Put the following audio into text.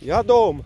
Я дома.